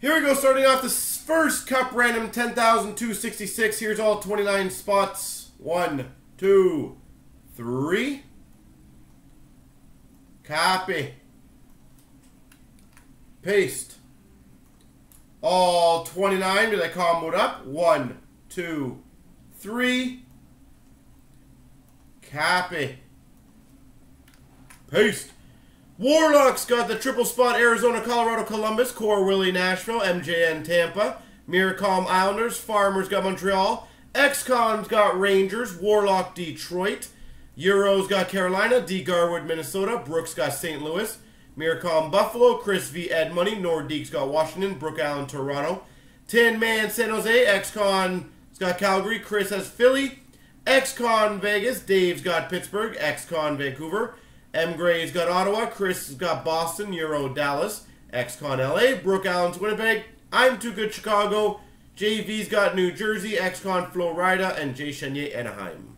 Here we go, starting off this first Cup random 10,266. Here's all 29 spots. One, two, three. Copy. Paste. All 29, do they comboed up? One, two, three. Copy. Paste. Warlocks got the triple spot Arizona, Colorado, Columbus, Core Willie, Nashville, MJN, Tampa, Miracom Islanders, Farmers got Montreal, XCOM's got Rangers, Warlock, Detroit, Euros got Carolina, D Garwood, Minnesota, Brooks got St. Louis, Miracom Buffalo, Chris V Edmonton, Nordique's got Washington, Brook Allen, Toronto, Tin Man San Jose, XCon's got Calgary, Chris has Philly, XCon Vegas, Dave's got Pittsburgh, XCon Vancouver, M. Gray's got Ottawa. Chris has got Boston, Euro, Dallas. XCon LA. Brooke Allen's Winnipeg. I'm Too Good Chicago. JV's got New Jersey. XCon Florida. And Jay Chenier Anaheim.